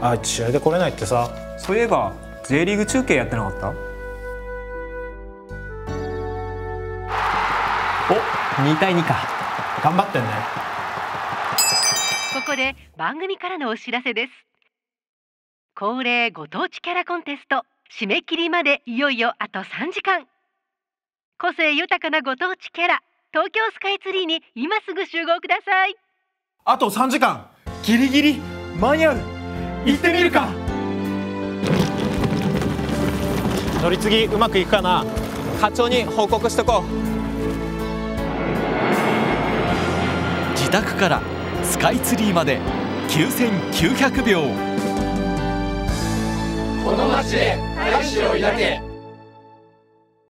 あいつ試合で来れないってさ。そういえば J リーグ中継やってなかった？お2対2か。頑張ってんね。ここで番組からのお知らせです。恒例ご当地キャラコンテスト締め切りまでいよいよあと3時間。個性豊かなご当地キャラ東京スカイツリーに今すぐ集合ください。あと3時間。ギリギリ間に合う行ってみるか。乗り継ぎうまくいくかな。課長に報告しとこう。自宅からスカイツリーまで9900秒。この街で大志を抱け